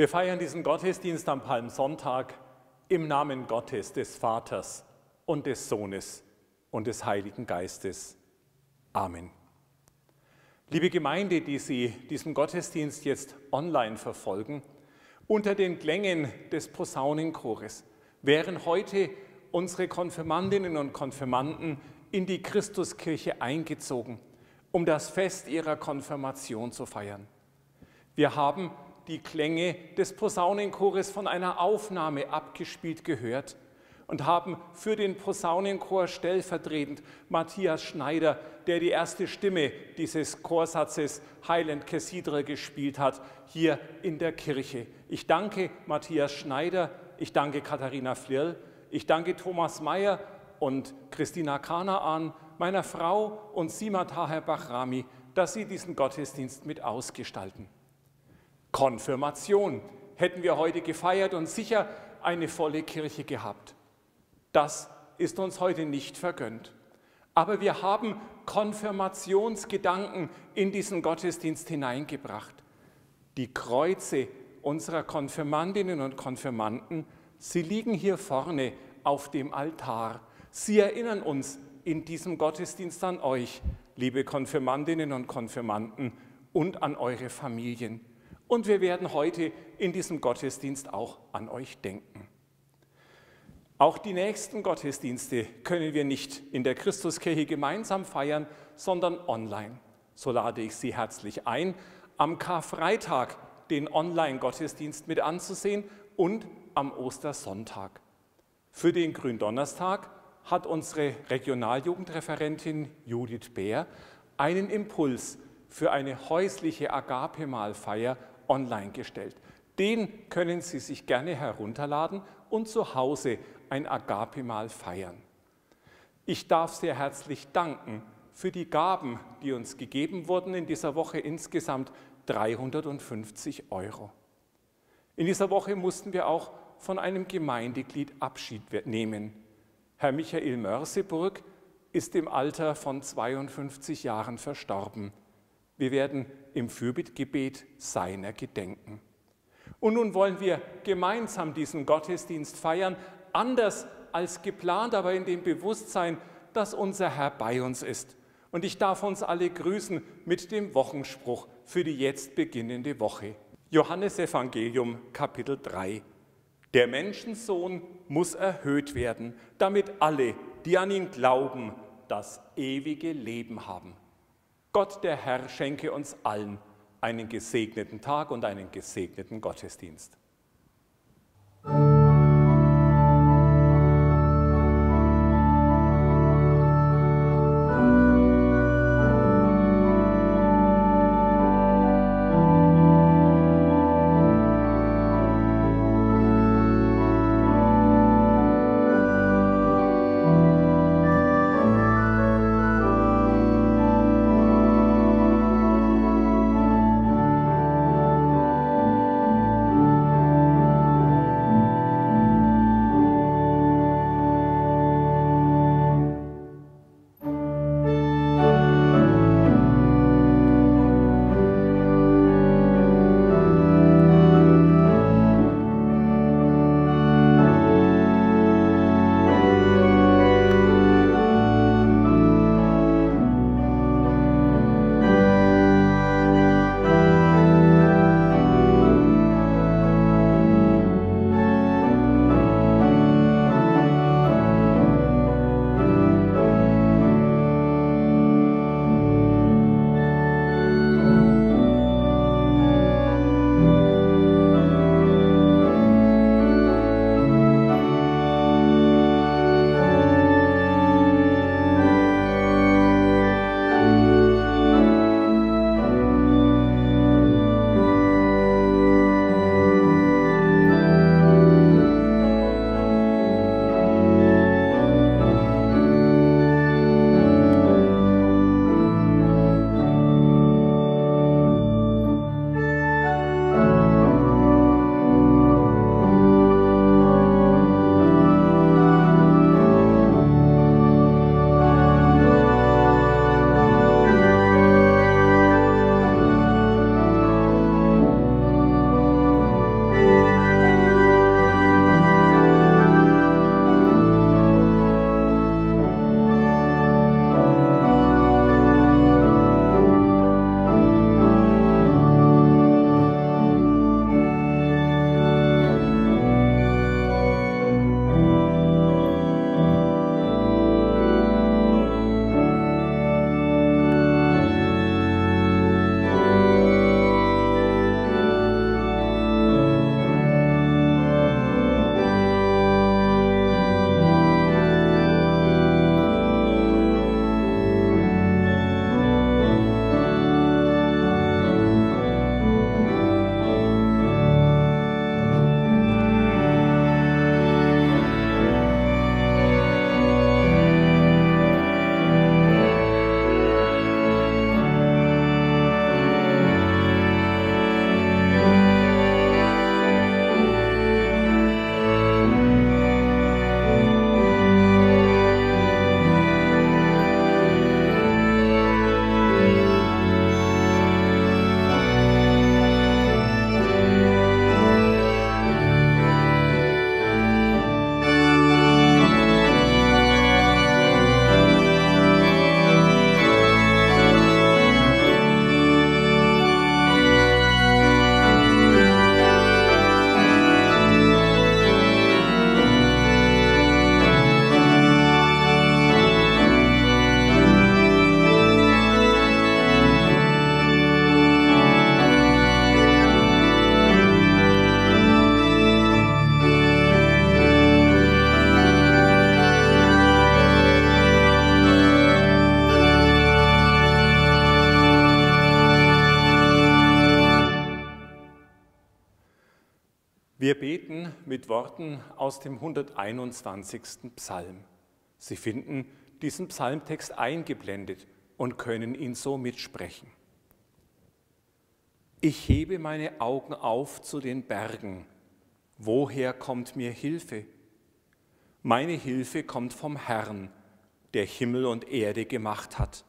Wir feiern diesen Gottesdienst am Palmsonntag im Namen Gottes, des Vaters und des Sohnes und des Heiligen Geistes. Amen. Liebe Gemeinde, die Sie diesen Gottesdienst jetzt online verfolgen, unter den Klängen des Posaunenchores wären heute unsere Konfirmandinnen und Konfirmanden in die Christuskirche eingezogen, um das Fest ihrer Konfirmation zu feiern. Wir haben die Klänge des Posaunenchores von einer Aufnahme abgespielt gehört und haben für den Posaunenchor stellvertretend Matthias Schneider, der die erste Stimme dieses Chorsatzes Heiland Kessidre gespielt hat, hier in der Kirche. Ich danke Matthias Schneider, ich danke Katharina Flirl, ich danke Thomas Mayer und Christina Kanaan, meiner Frau und Sima Taher Bachrami, dass sie diesen Gottesdienst mit ausgestalten. Konfirmation hätten wir heute gefeiert und sicher eine volle Kirche gehabt. Das ist uns heute nicht vergönnt. Aber wir haben Konfirmationsgedanken in diesen Gottesdienst hineingebracht. Die Kreuze unserer Konfirmandinnen und Konfirmanden, sie liegen hier vorne auf dem Altar. Sie erinnern uns in diesem Gottesdienst an euch, liebe Konfirmandinnen und Konfirmanden, und an eure Familien. Und wir werden heute in diesem Gottesdienst auch an euch denken. Auch die nächsten Gottesdienste können wir nicht in der Christuskirche gemeinsam feiern, sondern online. So lade ich Sie herzlich ein, am Karfreitag den Online-Gottesdienst mit anzusehen und am Ostersonntag. Für den Gründonnerstag hat unsere Regionaljugendreferentin Judith Bär einen Impuls für eine häusliche Agape-Mahlfeier online gestellt. Den können Sie sich gerne herunterladen und zu Hause ein Agape-Mahl feiern. Ich darf sehr herzlich danken für die Gaben, die uns gegeben wurden in dieser Woche insgesamt 350 Euro. In dieser Woche mussten wir auch von einem Gemeindeglied Abschied nehmen. Herr Michael Mörseburg ist im Alter von 52 Jahren verstorben. Wir werden im Fürbittgebet seiner gedenken. Und nun wollen wir gemeinsam diesen Gottesdienst feiern, anders als geplant, aber in dem Bewusstsein, dass unser Herr bei uns ist. Und ich darf uns alle grüßen mit dem Wochenspruch für die jetzt beginnende Woche. Johannes Evangelium Kapitel 3. Der Menschensohn muss erhöht werden, damit alle, die an ihn glauben, das ewige Leben haben. Gott der Herr schenke uns allen einen gesegneten Tag und einen gesegneten Gottesdienst. Mit Worten aus dem 121. Psalm. Sie finden diesen Psalmtext eingeblendet und können ihn so mitsprechen. Ich hebe meine Augen auf zu den Bergen. Woher kommt mir Hilfe? Meine Hilfe kommt vom Herrn, der Himmel und Erde gemacht hat.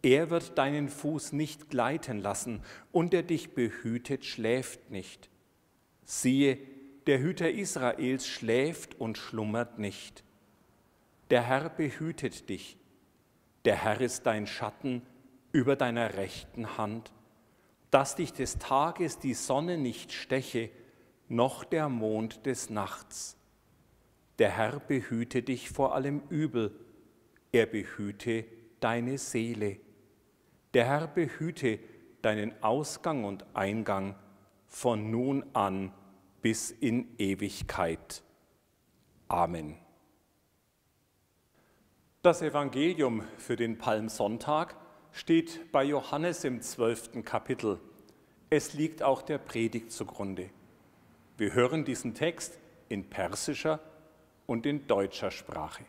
Er wird deinen Fuß nicht gleiten lassen, und der dich behütet, schläft nicht. Siehe, der Hüter Israels schläft und schlummert nicht. Der Herr behütet dich. Der Herr ist dein Schatten über deiner rechten Hand, dass dich des Tages die Sonne nicht steche, noch der Mond des Nachts. Der Herr behüte dich vor allem Übel, er behüte deine Seele. Der Herr behüte deinen Ausgang und Eingang von nun an bis in Ewigkeit. Amen. Das Evangelium für den Palmsonntag steht bei Johannes im zwölften Kapitel. Es liegt auch der Predigt zugrunde. Wir hören diesen Text in persischer und in deutscher Sprache.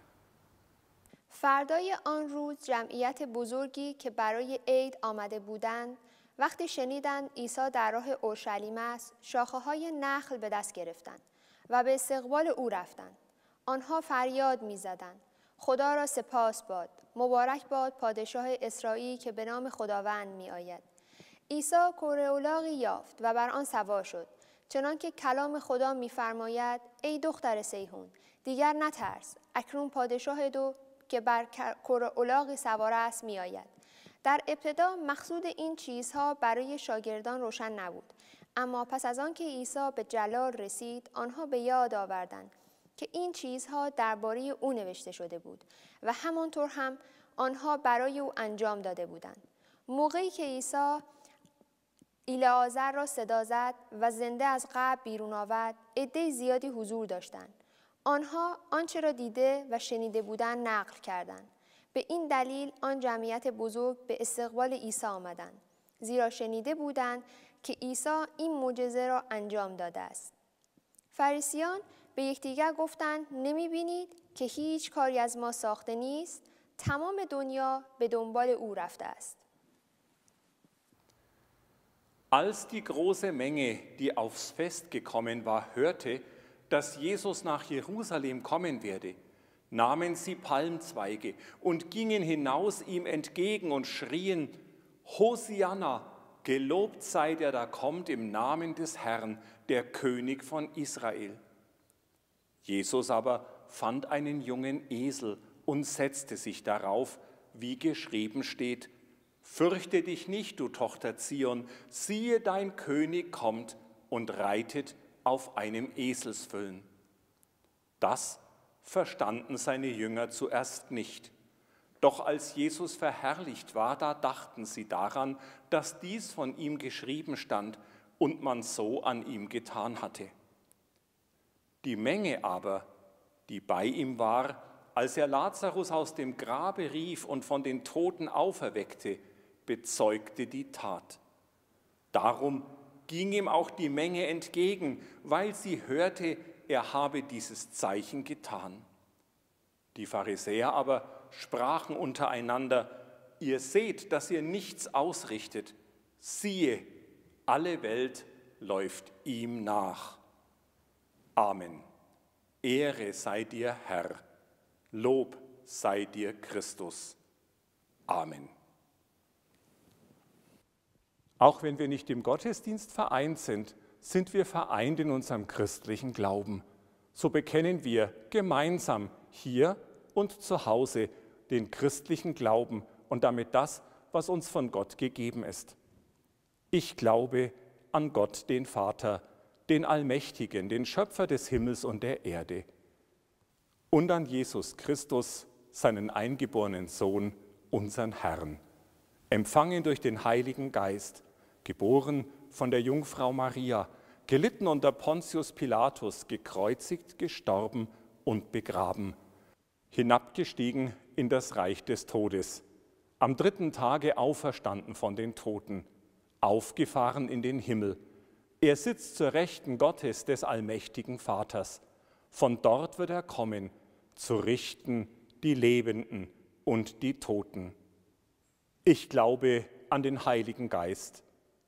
فردای آن روز جمعیت بزرگی که برای عید آمده بودند وقتی شنیدند عیسی در راه اورشلیم است شاخه های نخل به دست گرفتند و به استقبال او رفتند. آنها فریاد می‌زدند. خدا را سپاس باد. مبارک باد پادشاه اسرائیل که به نام خداوند می آید عیسی کورئولاغی یافت و بر آن سوار شد. چنانکه کلام خدا میفرماید ای دختر سیهون دیگر نترس. اکنون پادشاه دو که بر کورئولاغی سوار است می آید در ابتدا مقصود این چیزها برای شاگردان روشن نبود. اما پس از آنکه عیسی به جلال رسید آنها به یاد آوردند که این چیزها درباره او نوشته شده بود و همانطور هم آنها برای او انجام داده بودند. موقعی که عیسی ایلعازر را صدا زد و زنده از قبر بیرون آورد عده زیادی حضور داشتند. آنها آنچه را دیده و شنیده بودند نقل کردند. به این دلیل آن جمعیت بزرگ به استقبال عیسی آمدند. زیرا شنیده بودند که عیسی این معجزه را انجام داده است. فریسیان به یکدیگر گفتند نمی بینید که هیچ کاری از ما ساخته نیست؟ تمام دنیا به دنبال او رفته است. Als die große Menge, die aufs Fest gekommen war, hörte, dass Jesus nach Jerusalem kommen werde, nahmen sie Palmzweige und gingen hinaus ihm entgegen und schrien, Hosianna, gelobt sei der da kommt im Namen des Herrn, der König von Israel. Jesus aber fand einen jungen Esel und setzte sich darauf, wie geschrieben steht, Fürchte dich nicht, du Tochter Zion, siehe dein König kommt und reitet auf einem Eselsfüllen. Das verstanden seine Jünger zuerst nicht. Doch als Jesus verherrlicht war, da dachten sie daran, dass dies von ihm geschrieben stand und man so an ihm getan hatte. Die Menge aber, die bei ihm war, als er Lazarus aus dem Grabe rief und von den Toten auferweckte, bezeugte die Tat. Darum ging ihm auch die Menge entgegen, weil sie hörte, er habe dieses Zeichen getan. Die Pharisäer aber sprachen untereinander, ihr seht, dass ihr nichts ausrichtet, siehe, alle Welt läuft ihm nach. Amen. Ehre sei dir, Herr. Lob sei dir, Christus. Amen. Auch wenn wir nicht im Gottesdienst vereint sind, sind wir vereint in unserem christlichen Glauben. So bekennen wir gemeinsam hier und zu Hause den christlichen Glauben und damit das, was uns von Gott gegeben ist. Ich glaube an Gott, den Vater, den Allmächtigen, den Schöpfer des Himmels und der Erde und an Jesus Christus, seinen eingeborenen Sohn, unseren Herrn, empfangen durch den Heiligen Geist, geboren von der Jungfrau Maria, gelitten unter Pontius Pilatus, gekreuzigt, gestorben und begraben, hinabgestiegen in das Reich des Todes, am dritten Tage auferstanden von den Toten, aufgefahren in den Himmel, Er sitzt zur Rechten Gottes des allmächtigen Vaters. Von dort wird er kommen, zu richten die Lebenden und die Toten. Ich glaube an den Heiligen Geist,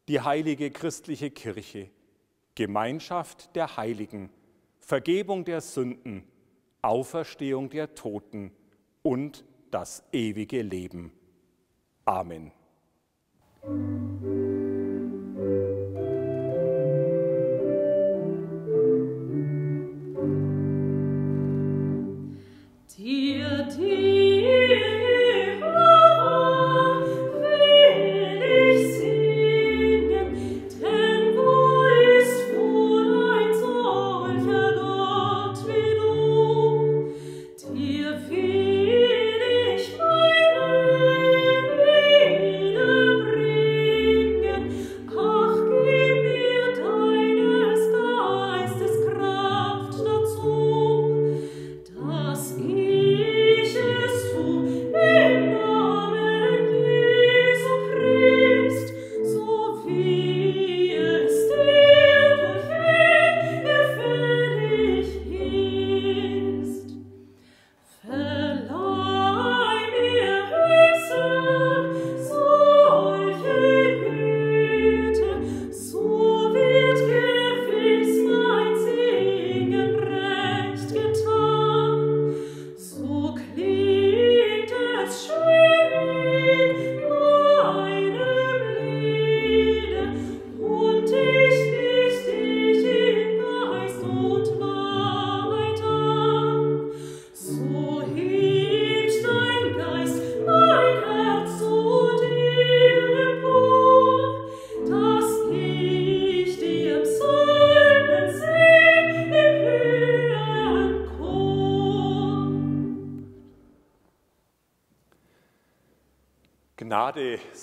die heilige christliche Kirche, Gemeinschaft der Heiligen, Vergebung der Sünden, Auferstehung der Toten und das ewige Leben. Amen.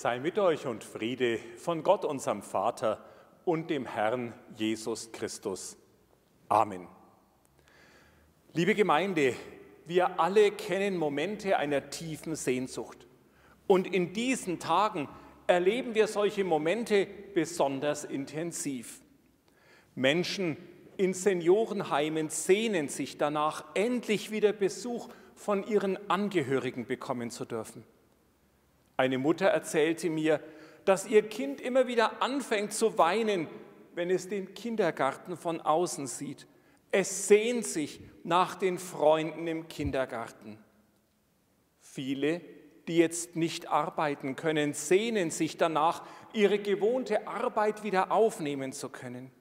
Sei mit euch und Friede von Gott, unserem Vater und dem Herrn Jesus Christus. Amen. Liebe Gemeinde, wir alle kennen Momente einer tiefen Sehnsucht. Und in diesen Tagen erleben wir solche Momente besonders intensiv. Menschen in Seniorenheimen sehnen sich danach, endlich wieder Besuch von ihren Angehörigen bekommen zu dürfen. Eine Mutter erzählte mir, dass ihr Kind immer wieder anfängt zu weinen, wenn es den Kindergarten von außen sieht. Es sehnt sich nach den Freunden im Kindergarten. Viele, die jetzt nicht arbeiten können, sehnen sich danach, ihre gewohnte Arbeit wieder aufnehmen zu können.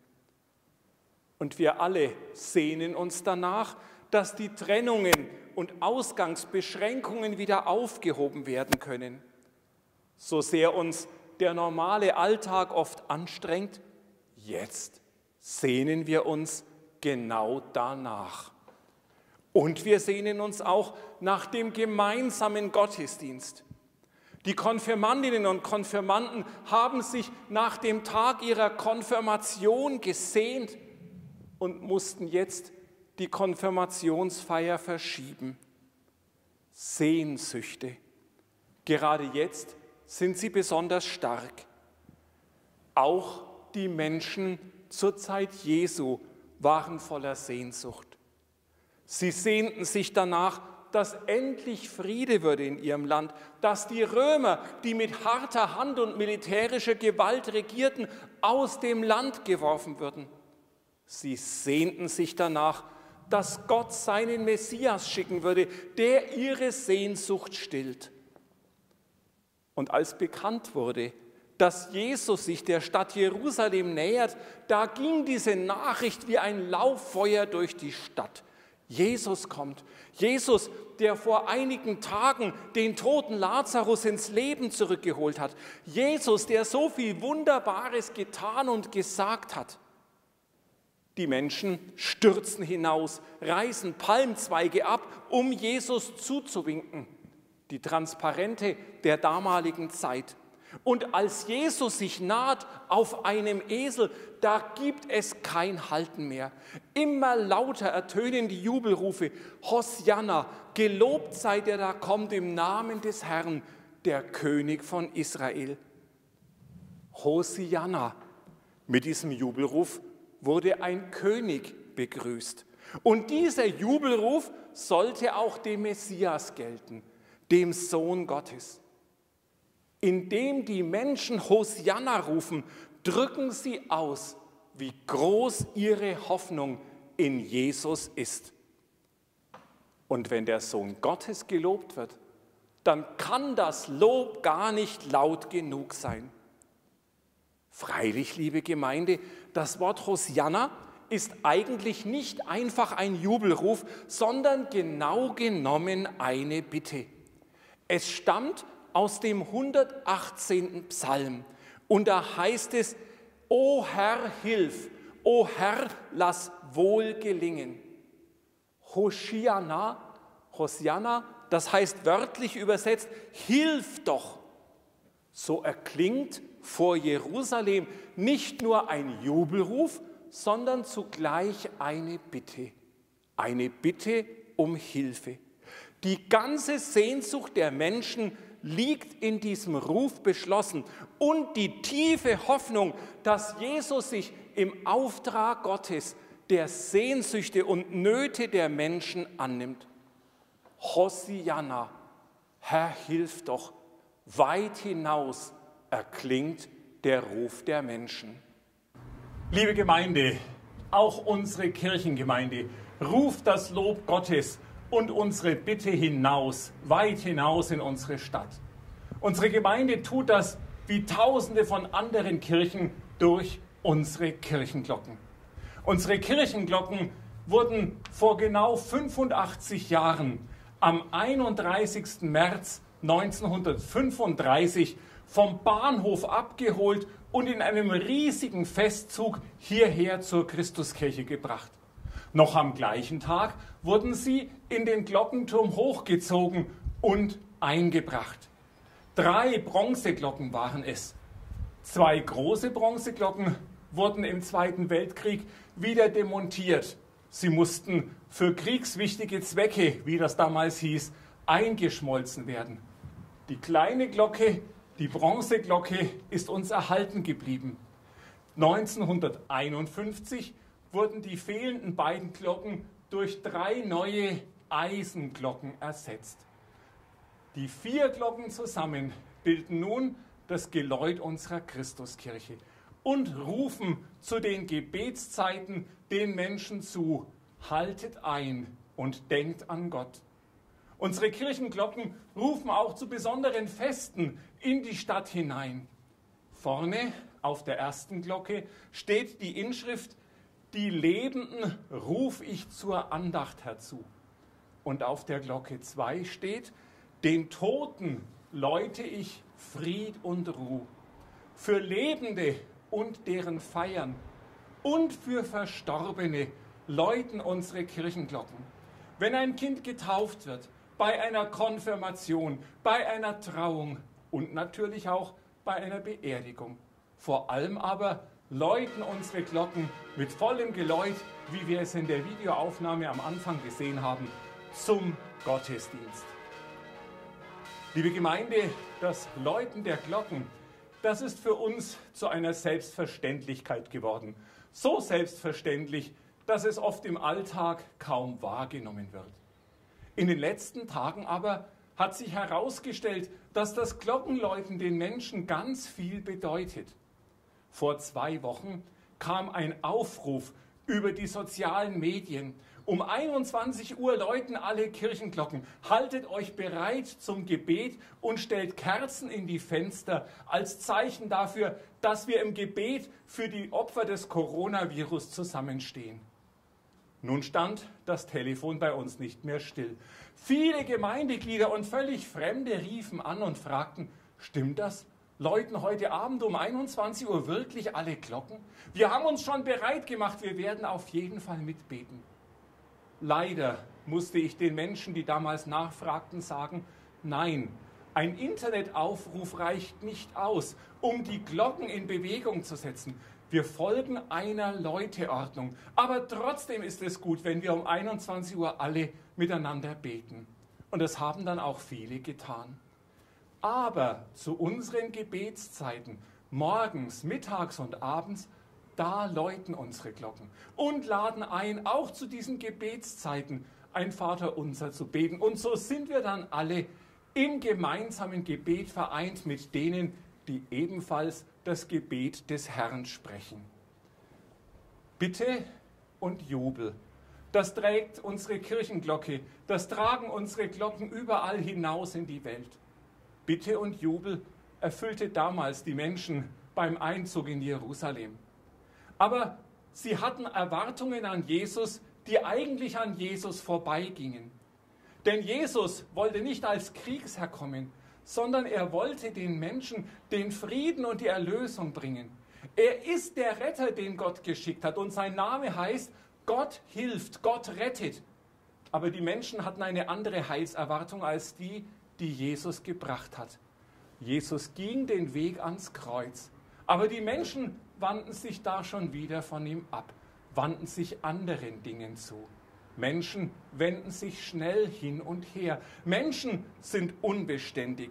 Und wir alle sehnen uns danach, dass die Trennungen und Ausgangsbeschränkungen wieder aufgehoben werden können. So sehr uns der normale Alltag oft anstrengt, jetzt sehnen wir uns genau danach. Und wir sehnen uns auch nach dem gemeinsamen Gottesdienst. Die Konfirmandinnen und Konfirmanden haben sich nach dem Tag ihrer Konfirmation gesehnt und mussten jetzt die Konfirmationsfeier verschieben. Sehnsüchte. Gerade jetzt sind sie besonders stark. Auch die Menschen zur Zeit Jesu waren voller Sehnsucht. Sie sehnten sich danach, dass endlich Friede würde in ihrem Land, dass die Römer, die mit harter Hand und militärischer Gewalt regierten, aus dem Land geworfen würden. Sie sehnten sich danach, dass Gott seinen Messias schicken würde, der ihre Sehnsucht stillt. Und als bekannt wurde, dass Jesus sich der Stadt Jerusalem nähert, da ging diese Nachricht wie ein Lauffeuer durch die Stadt. Jesus kommt. Jesus, der vor einigen Tagen den toten Lazarus ins Leben zurückgeholt hat. Jesus, der so viel Wunderbares getan und gesagt hat. Die Menschen stürzen hinaus, reißen Palmzweige ab, um Jesus zuzuwinken die Transparente der damaligen Zeit. Und als Jesus sich naht auf einem Esel, da gibt es kein Halten mehr. Immer lauter ertönen die Jubelrufe, Hosianna, gelobt sei der da kommt im Namen des Herrn, der König von Israel. Hosianna, Mit diesem Jubelruf wurde ein König begrüßt. Und dieser Jubelruf sollte auch dem Messias gelten, dem Sohn Gottes. Indem die Menschen Hosianna rufen, drücken sie aus, wie groß ihre Hoffnung in Jesus ist. Und wenn der Sohn Gottes gelobt wird, dann kann das Lob gar nicht laut genug sein. Freilich, liebe Gemeinde, das Wort Hosianna ist eigentlich nicht einfach ein Jubelruf, sondern genau genommen eine Bitte. Es stammt aus dem 118. Psalm und da heißt es, O Herr, hilf, o Herr, lass wohl gelingen. Hosianna, Hosianna, das heißt wörtlich übersetzt, hilf doch. So erklingt vor Jerusalem nicht nur ein Jubelruf, sondern zugleich eine Bitte. Eine Bitte um Hilfe. Die ganze Sehnsucht der Menschen liegt in diesem Ruf beschlossen und die tiefe Hoffnung, dass Jesus sich im Auftrag Gottes der Sehnsüchte und Nöte der Menschen annimmt. Hosianna, Herr, hilf doch, weit hinaus erklingt der Ruf der Menschen. Liebe Gemeinde, auch unsere Kirchengemeinde ruft das Lob Gottes und unsere Bitte hinaus, weit hinaus in unsere Stadt. Unsere Gemeinde tut das wie tausende von anderen Kirchen durch unsere Kirchenglocken. Unsere Kirchenglocken wurden vor genau 85 Jahren am 31. März 1935 vom Bahnhof abgeholt und in einem riesigen Festzug hierher zur Christuskirche gebracht. Noch am gleichen Tag wurden sie in den Glockenturm hochgezogen und eingebracht. Drei Bronzeglocken waren es. Zwei große Bronzeglocken wurden im Zweiten Weltkrieg wieder demontiert. Sie mussten für kriegswichtige Zwecke, wie das damals hieß, eingeschmolzen werden. Die kleine Glocke, die Bronzeglocke, ist uns erhalten geblieben. 1951 wurden die fehlenden beiden Glocken durch drei neue Eisenglocken ersetzt. Die vier Glocken zusammen bilden nun das Geläut unserer Christuskirche und rufen zu den Gebetszeiten den Menschen zu, haltet ein und denkt an Gott. Unsere Kirchenglocken rufen auch zu besonderen Festen in die Stadt hinein. Vorne auf der ersten Glocke steht die Inschrift, die Lebenden ruf ich zur Andacht herzu. Und auf der Glocke 2 steht, den Toten läute ich Fried und Ruh. Für Lebende und deren Feiern und für Verstorbene läuten unsere Kirchenglocken. Wenn ein Kind getauft wird, bei einer Konfirmation, bei einer Trauung und natürlich auch bei einer Beerdigung. Vor allem aber läuten unsere Glocken mit vollem Geläut, wie wir es in der Videoaufnahme am Anfang gesehen haben, zum Gottesdienst. Liebe Gemeinde, das Läuten der Glocken das ist für uns zu einer Selbstverständlichkeit geworden. So selbstverständlich, dass es oft im Alltag kaum wahrgenommen wird. In den letzten Tagen aber hat sich herausgestellt, dass das Glockenläuten den Menschen ganz viel bedeutet. Vor zwei Wochen kam ein Aufruf über die sozialen Medien um 21 Uhr läuten alle Kirchenglocken. Haltet euch bereit zum Gebet und stellt Kerzen in die Fenster als Zeichen dafür, dass wir im Gebet für die Opfer des Coronavirus zusammenstehen. Nun stand das Telefon bei uns nicht mehr still. Viele Gemeindeglieder und völlig Fremde riefen an und fragten, stimmt das? Läuten heute Abend um 21 Uhr wirklich alle Glocken? Wir haben uns schon bereit gemacht, wir werden auf jeden Fall mitbeten. Leider musste ich den Menschen, die damals nachfragten, sagen, nein, ein Internetaufruf reicht nicht aus, um die Glocken in Bewegung zu setzen. Wir folgen einer Leuteordnung. Aber trotzdem ist es gut, wenn wir um 21 Uhr alle miteinander beten. Und das haben dann auch viele getan. Aber zu unseren Gebetszeiten, morgens, mittags und abends, da läuten unsere Glocken und laden ein, auch zu diesen Gebetszeiten ein Vaterunser zu beten. Und so sind wir dann alle im gemeinsamen Gebet vereint mit denen, die ebenfalls das Gebet des Herrn sprechen. Bitte und Jubel. Das trägt unsere Kirchenglocke, das tragen unsere Glocken überall hinaus in die Welt. Bitte und Jubel erfüllte damals die Menschen beim Einzug in Jerusalem. Aber sie hatten Erwartungen an Jesus, die eigentlich an Jesus vorbeigingen. Denn Jesus wollte nicht als Kriegsherr kommen, sondern er wollte den Menschen den Frieden und die Erlösung bringen. Er ist der Retter, den Gott geschickt hat und sein Name heißt, Gott hilft, Gott rettet. Aber die Menschen hatten eine andere Heilserwartung als die, die Jesus gebracht hat. Jesus ging den Weg ans Kreuz, aber die Menschen wandten sich da schon wieder von ihm ab, wandten sich anderen Dingen zu. Menschen wenden sich schnell hin und her. Menschen sind unbeständig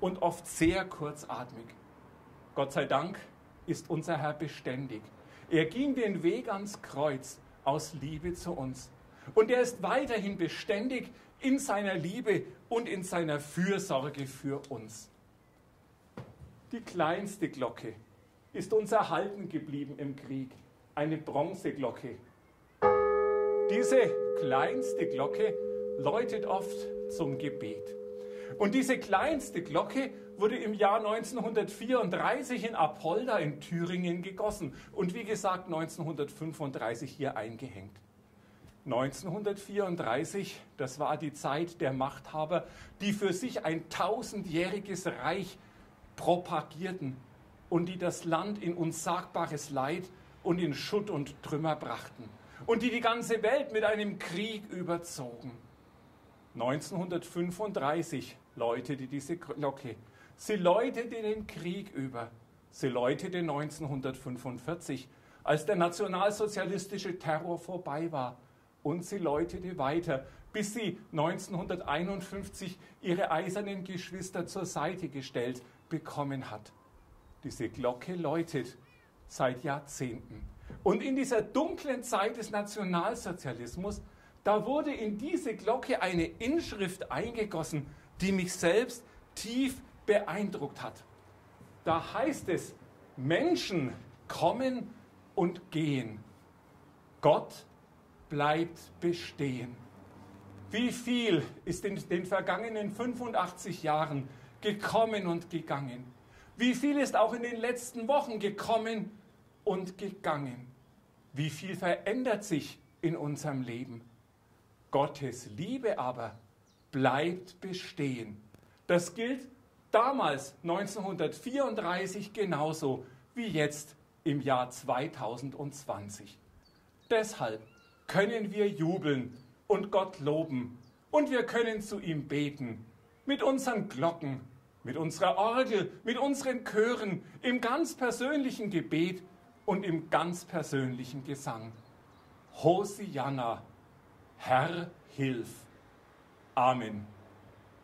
und oft sehr kurzatmig. Gott sei Dank ist unser Herr beständig. Er ging den Weg ans Kreuz aus Liebe zu uns. Und er ist weiterhin beständig in seiner Liebe und in seiner Fürsorge für uns. Die kleinste Glocke ist uns erhalten geblieben im Krieg, eine Bronzeglocke. Diese kleinste Glocke läutet oft zum Gebet. Und diese kleinste Glocke wurde im Jahr 1934 in Apolda in Thüringen gegossen und wie gesagt 1935 hier eingehängt. 1934, das war die Zeit der Machthaber, die für sich ein tausendjähriges Reich propagierten und die das Land in unsagbares Leid und in Schutt und Trümmer brachten und die die ganze Welt mit einem Krieg überzogen. 1935 läutete diese Glocke. Sie läutete den Krieg über. Sie läutete 1945, als der nationalsozialistische Terror vorbei war. Und sie läutete weiter, bis sie 1951 ihre eisernen Geschwister zur Seite gestellt bekommen hat. Diese Glocke läutet seit Jahrzehnten. Und in dieser dunklen Zeit des Nationalsozialismus, da wurde in diese Glocke eine Inschrift eingegossen, die mich selbst tief beeindruckt hat. Da heißt es, Menschen kommen und gehen. Gott bleibt bestehen. Wie viel ist in den vergangenen 85 Jahren gekommen und gegangen? Wie viel ist auch in den letzten Wochen gekommen und gegangen? Wie viel verändert sich in unserem Leben? Gottes Liebe aber bleibt bestehen. Das gilt damals 1934 genauso wie jetzt im Jahr 2020. Deshalb können wir jubeln und Gott loben und wir können zu ihm beten mit unseren Glocken, mit unserer Orgel, mit unseren Chören, im ganz persönlichen Gebet und im ganz persönlichen Gesang. Hosianna, Herr, hilf. Amen.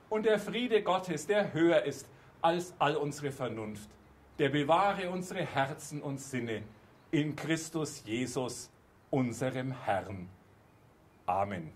Und der Friede Gottes, der höher ist als all unsere Vernunft, der bewahre unsere Herzen und Sinne in Christus Jesus, unserem Herrn. Amen.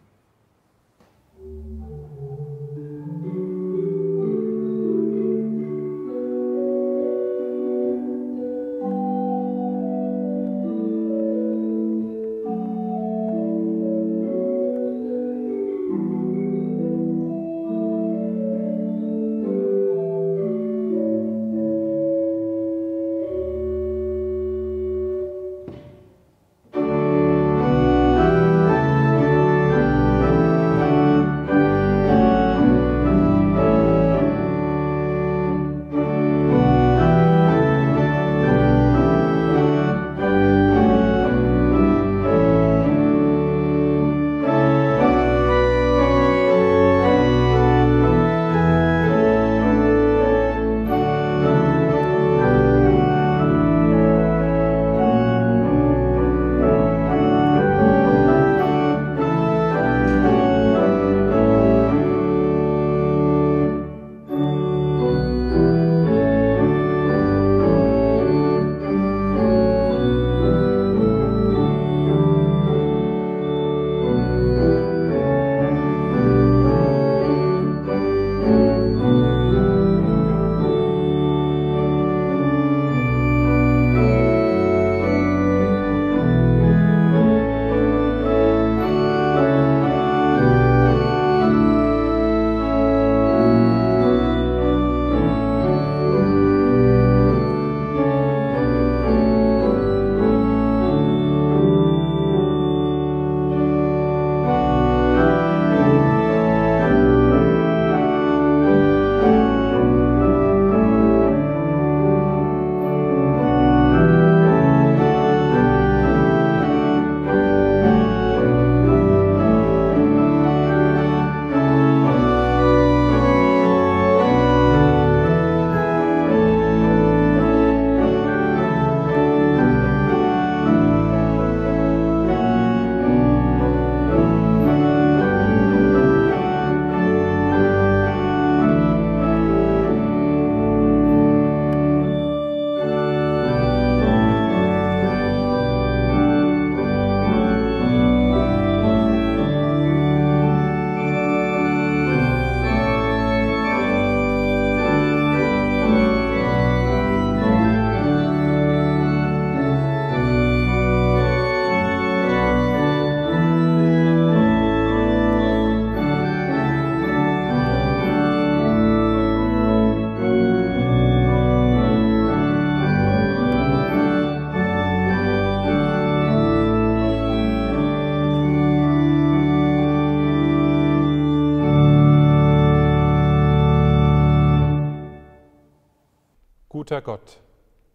Gott,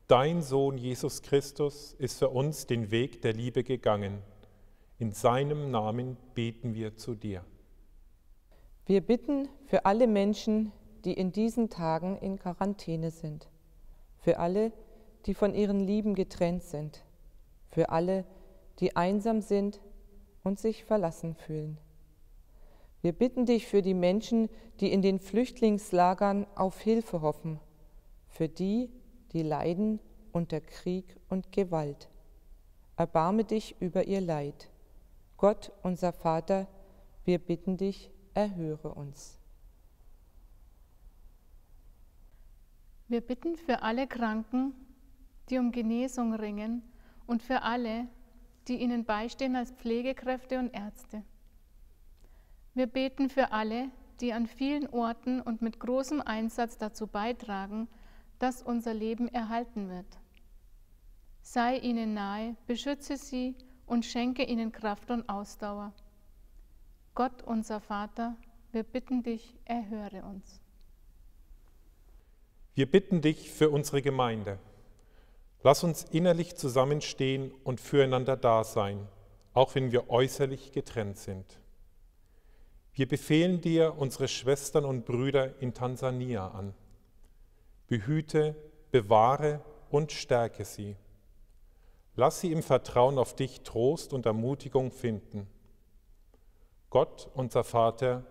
dein Sohn Jesus Christus ist für uns den Weg der Liebe gegangen. In seinem Namen beten wir zu dir. Wir bitten für alle Menschen, die in diesen Tagen in Quarantäne sind, für alle, die von ihren Lieben getrennt sind, für alle, die einsam sind und sich verlassen fühlen. Wir bitten dich für die Menschen, die in den Flüchtlingslagern auf Hilfe hoffen, für die, die leiden unter Krieg und Gewalt. Erbarme dich über ihr Leid. Gott, unser Vater, wir bitten dich, erhöre uns. Wir bitten für alle Kranken, die um Genesung ringen und für alle, die ihnen beistehen als Pflegekräfte und Ärzte. Wir beten für alle, die an vielen Orten und mit großem Einsatz dazu beitragen, dass unser Leben erhalten wird. Sei ihnen nahe, beschütze sie und schenke ihnen Kraft und Ausdauer. Gott, unser Vater, wir bitten dich, erhöre uns. Wir bitten dich für unsere Gemeinde. Lass uns innerlich zusammenstehen und füreinander da sein, auch wenn wir äußerlich getrennt sind. Wir befehlen dir unsere Schwestern und Brüder in Tansania an. Behüte, bewahre und stärke sie. Lass sie im Vertrauen auf dich Trost und Ermutigung finden. Gott, unser Vater,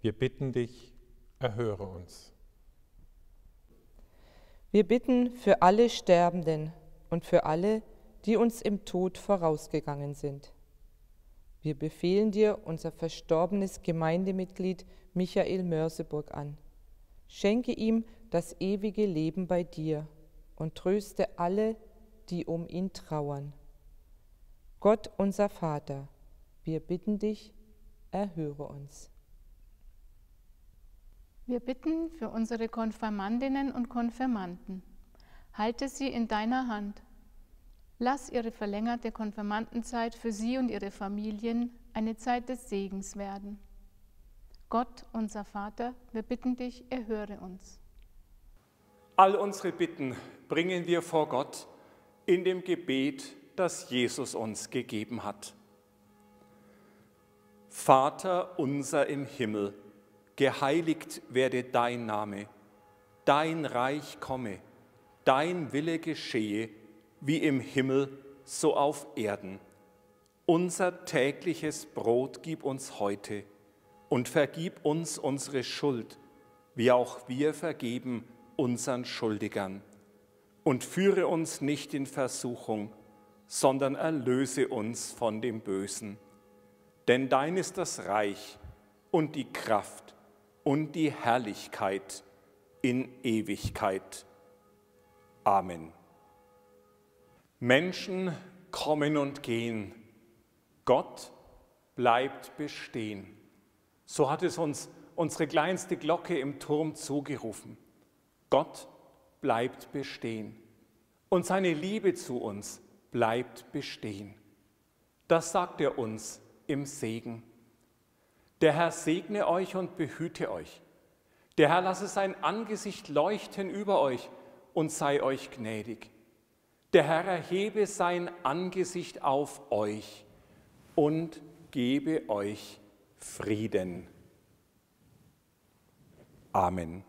wir bitten dich, erhöre uns. Wir bitten für alle Sterbenden und für alle, die uns im Tod vorausgegangen sind. Wir befehlen dir unser verstorbenes Gemeindemitglied Michael Mörseburg an. Schenke ihm das ewige Leben bei dir und tröste alle, die um ihn trauern. Gott unser Vater, wir bitten dich, erhöre uns. Wir bitten für unsere Konfirmandinnen und Konfirmanden. Halte sie in deiner Hand Lass ihre verlängerte Konfirmandenzeit für sie und ihre Familien eine Zeit des Segens werden. Gott, unser Vater, wir bitten dich, erhöre uns. All unsere Bitten bringen wir vor Gott in dem Gebet, das Jesus uns gegeben hat. Vater unser im Himmel, geheiligt werde dein Name, dein Reich komme, dein Wille geschehe wie im Himmel, so auf Erden. Unser tägliches Brot gib uns heute und vergib uns unsere Schuld, wie auch wir vergeben unseren Schuldigern. Und führe uns nicht in Versuchung, sondern erlöse uns von dem Bösen. Denn dein ist das Reich und die Kraft und die Herrlichkeit in Ewigkeit. Amen. Menschen kommen und gehen, Gott bleibt bestehen. So hat es uns unsere kleinste Glocke im Turm zugerufen. Gott bleibt bestehen und seine Liebe zu uns bleibt bestehen. Das sagt er uns im Segen. Der Herr segne euch und behüte euch. Der Herr lasse sein Angesicht leuchten über euch und sei euch gnädig. Der Herr erhebe sein Angesicht auf euch und gebe euch Frieden. Amen.